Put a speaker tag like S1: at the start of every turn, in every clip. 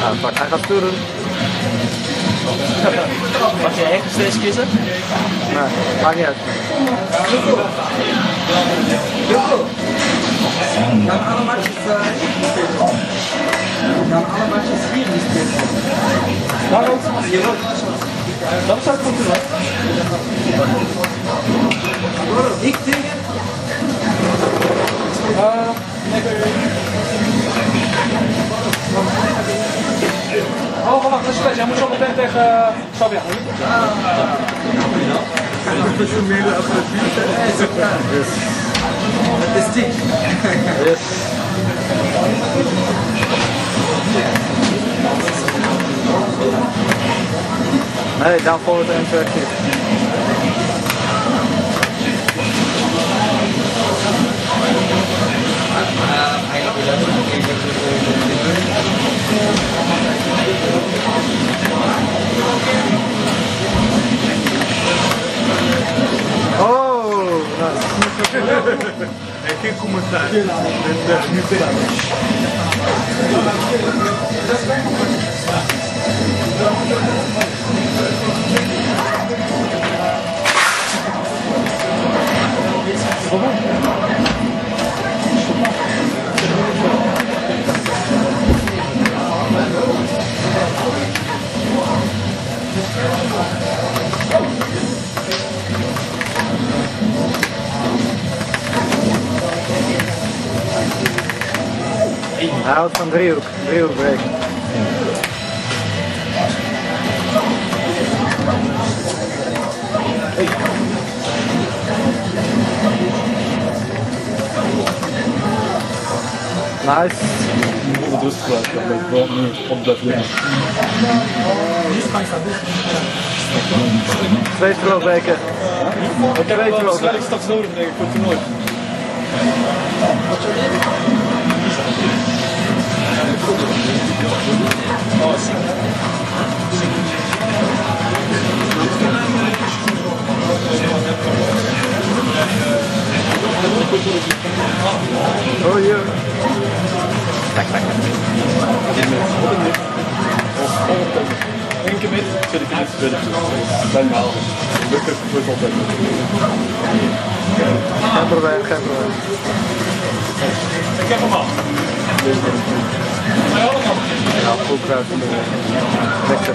S1: Nou, fuck, hij gaat stoer doen.
S2: Mag je echt steeds kiezen?
S1: Nee, maakt niet uit.
S3: gaan alle matches uh, gaan alle matches hier gespeeld worden.
S2: Dat zou ik goed doen.
S3: Ik tegen
S2: Uh, Oh, wacht, dat is best. Jij moet zo meteen tegen uh, Sabia.
S3: Het is dik.
S1: Yes. Nee, down forward en terug kick. Nice.
S4: En geen commentaar. Dit
S1: Hij houdt van driehoek, driehoek breken. Nice.
S4: Wat rustig laten, dat ik nu op blijf liggen.
S1: Twee throwbreken.
S4: Ik heb wel waarschijnlijk straks nodig denk ik voor het toernooi.
S1: Oh ja.
S4: Eén keer met, zit ik positie. Bijna half. Gelukkig het altijd.
S1: Geen probleem, geen probleem.
S2: Ik heb hem al.
S1: Ja, goed kruis. Lekker.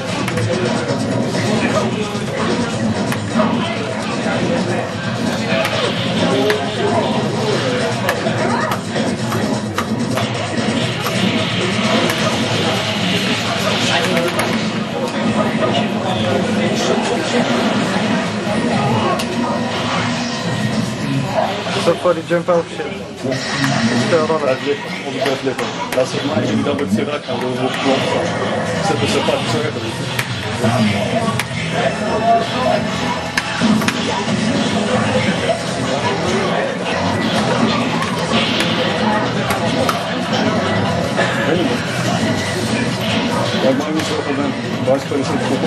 S1: Zo voor die jump over shit. Stel dan
S4: Blijf liggen, op het bed liggen. Laat ze maar jullie dan met z'n Ja, ik maak niet zoveel ben. Zitten goed.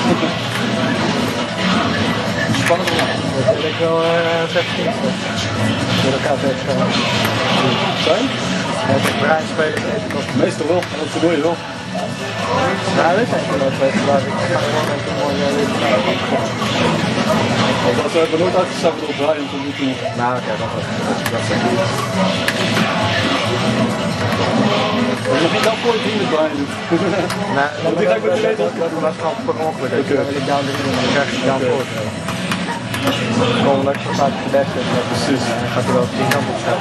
S4: Spannend.
S1: Dat wil ik wel uh, 16 Door elkaar tegen gaan.
S4: Zijn?
S1: Ja, de Brian spelen.
S4: Meestal wel, en op toernooi wel.
S1: Twee verslagen. Ik ga gewoon even een mooie uh,
S4: Want als we hebben nooit uitgestapt op tot nu toe.
S1: Nou, oké, dat was dat is goed.
S4: Niet voor het doet.
S1: Nee,
S4: Want die ga ik met je weten.
S1: Dat was gewoon per ongeluk. Wil ik dan krijg je down voor. Gewoon dat je hebt.
S4: Precies.
S1: Dan gaat er wel tien kant op staan.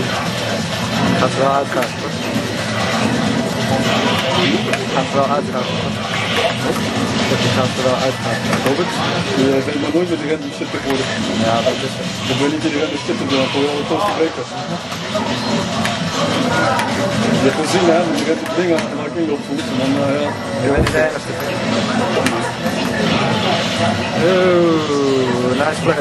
S4: beter.
S1: Gaat er wel uitgaan. Gaat er wel uitgaan. Dat je gaat er wel uitgaan.
S4: Robert, je maar nooit met de random shit tegenwoordig.
S1: Ja, dat is het.
S4: Ik wil niet in de random shit te doen, te breken. Je gezien hè, met de random dingen en dan kun je opvoeden. En dan, uh, ja.
S1: Je bent de enige. Oeh, nice play.